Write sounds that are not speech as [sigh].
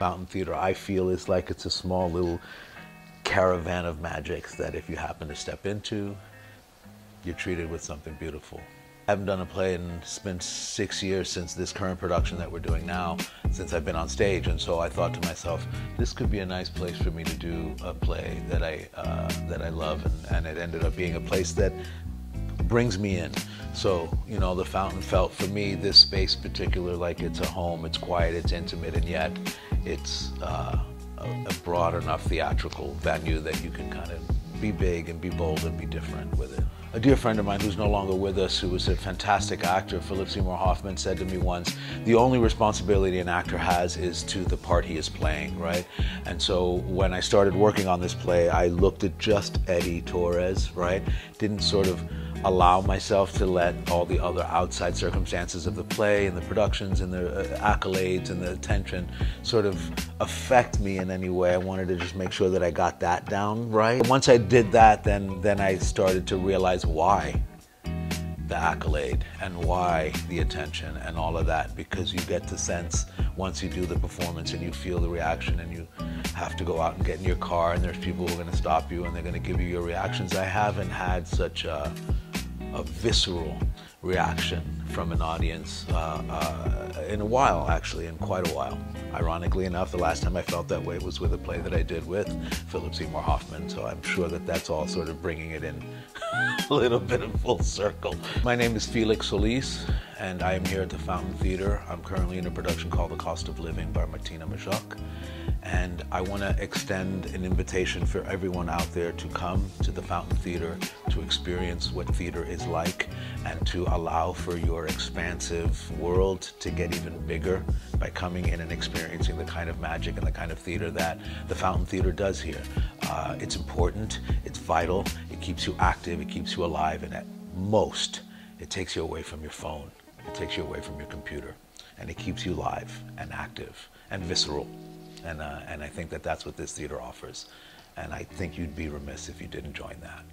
Fountain Theater, I feel, is like it's a small little caravan of magics that if you happen to step into, you're treated with something beautiful. I haven't done a play and it's been six years since this current production that we're doing now, since I've been on stage. And so I thought to myself, this could be a nice place for me to do a play that I, uh, that I love. And, and it ended up being a place that brings me in. So, you know, the fountain felt for me, this space particular, like it's a home, it's quiet, it's intimate, and yet it's uh, a, a broad enough theatrical venue that you can kind of be big and be bold and be different with it. A dear friend of mine who's no longer with us, who was a fantastic actor, Philip Seymour Hoffman, said to me once, the only responsibility an actor has is to the part he is playing, right? And so when I started working on this play, I looked at just Eddie Torres, right? Didn't sort of allow myself to let all the other outside circumstances of the play and the productions and the uh, accolades and the attention sort of affect me in any way. I wanted to just make sure that I got that down right. Once I did that, then then I started to realize why the accolade and why the attention and all of that because you get the sense once you do the performance and you feel the reaction and you have to go out and get in your car and there's people who are going to stop you and they're going to give you your reactions. I haven't had such a a visceral reaction from an audience uh, uh, in a while, actually, in quite a while. Ironically enough, the last time I felt that way was with a play that I did with Philip Seymour Hoffman, so I'm sure that that's all sort of bringing it in [laughs] a little bit of full circle. My name is Felix Solis, and I am here at the Fountain Theater. I'm currently in a production called The Cost of Living by Martyna Majok. And I want to extend an invitation for everyone out there to come to the Fountain Theater to experience what theater is like and to allow for your expansive world to get even bigger by coming in and experiencing the kind of magic and the kind of theater that the Fountain Theater does here. Uh, it's important, it's vital, it keeps you active, it keeps you alive, and at most, it takes you away from your phone, it takes you away from your computer, and it keeps you live and active and visceral. And, uh, and I think that that's what this theater offers. And I think you'd be remiss if you didn't join that.